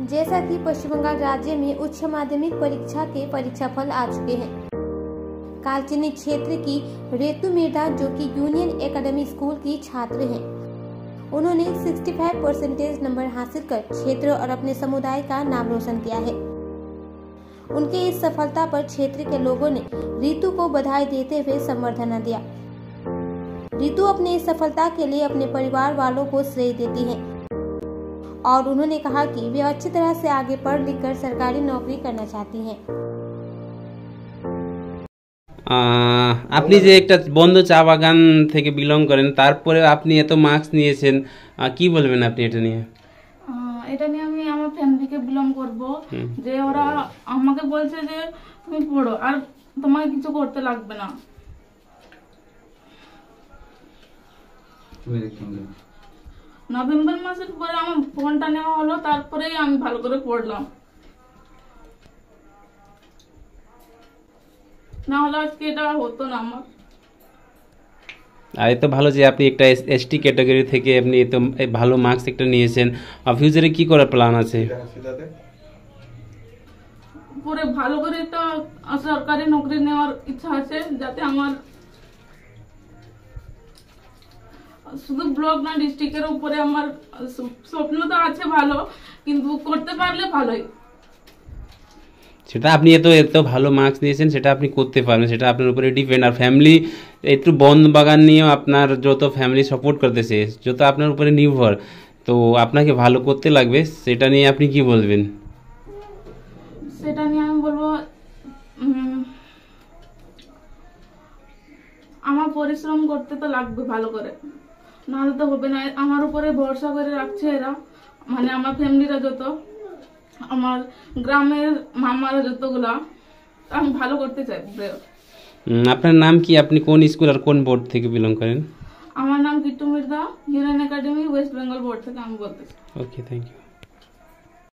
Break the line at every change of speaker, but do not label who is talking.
जैसा कि पश्चिम बंगाल राज्य में उच्च माध्यमिक परीक्षा के परीक्षा फल आ चुके हैं। कालचिनी क्षेत्र की रेतु मिर्धा जो कि यूनियन एकेडमी स्कूल की छात्र हैं, उन्होंने 65 परसेंटेज नंबर हासिल कर क्षेत्र और अपने समुदाय का नाम रोशन किया है। उनके इस सफलता पर क्षेत्र के लोगों ने रितु को बधाई देते हुए संवर्धना दिया। रितु अपने इस सफलता के लिए अपने परिवार वालों को श्रेय देती हैं। और उन्होंने कहा कि वे अच्छी तरह से आगे पढ़ लिख कर सरकारी नौकरी करना चाहती हैं
আহ, আপনি যে একটা বন্ধ চা বাগান থেকে বিলং করেন তারপরে আপনি এত মার্কস নিয়েছেন আহ, কি বলবেন আপনি এটা নিয়ে
আহ, এটা নিয়ে আমি আমার ফ্যামিলিকে বিলং করব যে ওরা আমাকে বলছে যে তুমি পড়ো আর তোমাকে কিছু করতে লাগবে না নভেম্বর মাসের পরে আমার ফোনটা নেওয়া হলো তারপরেই আমি ভালো করে পড়লাম। না হলে আজকে এটা হতো না আমার।
আর এত ভালো যে আপনি একটা এসটি ক্যাটাগরি থেকে আপনি এত ভালো মার্কস একটা নিয়েছেন। আর ফিউচারে কি করার প্ল্যান আছে?
পরে ভালো করে একটা সরকারি নকরি নেওয়ার ইচ্ছা আছে যাতে আমার শুধু ব্লক না ডিস্ট্রিক্টের উপরে আমার স্বপ্ন তো আছে ভালো কিন্তু করতে পারলে ভালোই।
সেটা আপনি এত এত ভালো মার্কস নিয়েছেন সেটা আপনি করতে পারবেন। সেটা আপনার উপরে ডিপেন্ড আর ফ্যামিলি একটু বন বাগান নিয়েও আপনার যত ফ্যামিলি সাপোর্ট করতেছে যত আপনার উপরে নির্ভর তো আপনাকে ভালো করতে লাগবে সেটা নিয়ে আপনি কি বলবেন?
সেটা নিয়ে আমি বলব আমার পরিশ্রম করতে তো লাগবে ভালো করে। নাহলে তো হবে না। আমার উপরে ভরসা করে রাখছে এরা। মানে আমার ফ্যামিলিরা যত আমার গ্রামের মামারা যতগুলা আমি ভালো করতে চাই
আপনার নাম কি? আপনি কোন স্কুল আর কোন বোর্ড থেকে বিলং করেন?
আমার নাম Kittu Mirza. Union academy West Bengal board থেকে আমি বলতেছি।
Okay thank you